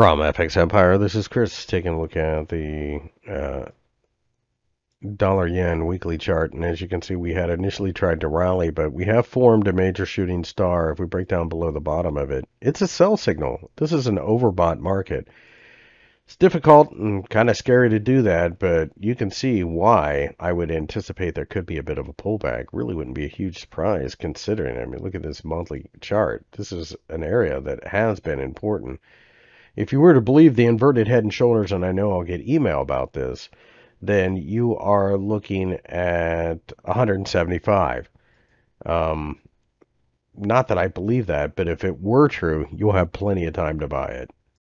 From FX Empire, this is Chris taking a look at the uh, dollar yen weekly chart. And as you can see, we had initially tried to rally, but we have formed a major shooting star. If we break down below the bottom of it, it's a sell signal. This is an overbought market. It's difficult and kind of scary to do that, but you can see why I would anticipate there could be a bit of a pullback. Really wouldn't be a huge surprise considering. I mean, look at this monthly chart. This is an area that has been important. If you were to believe the inverted head and shoulders, and I know I'll get email about this, then you are looking at 175. Um, not that I believe that, but if it were true, you'll have plenty of time to buy it.